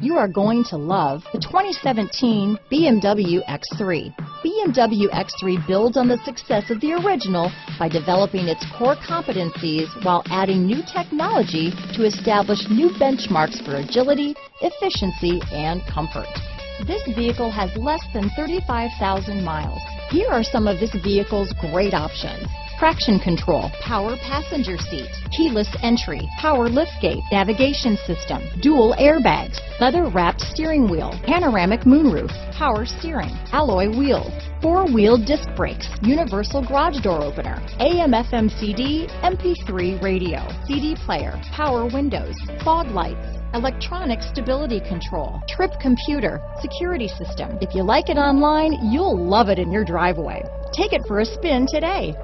You are going to love the 2017 BMW X3. BMW X3 builds on the success of the original by developing its core competencies while adding new technology to establish new benchmarks for agility, efficiency, and comfort. This vehicle has less than 35,000 miles. Here are some of this vehicle's great options. Traction control, power passenger seat, keyless entry, power liftgate, navigation system, dual airbags, leather wrapped steering wheel, panoramic moonroof, power steering, alloy wheels, four-wheel disc brakes, universal garage door opener, AM FM CD, MP3 radio, CD player, power windows, fog lights, electronic stability control, trip computer, security system. If you like it online, you'll love it in your driveway. Take it for a spin today.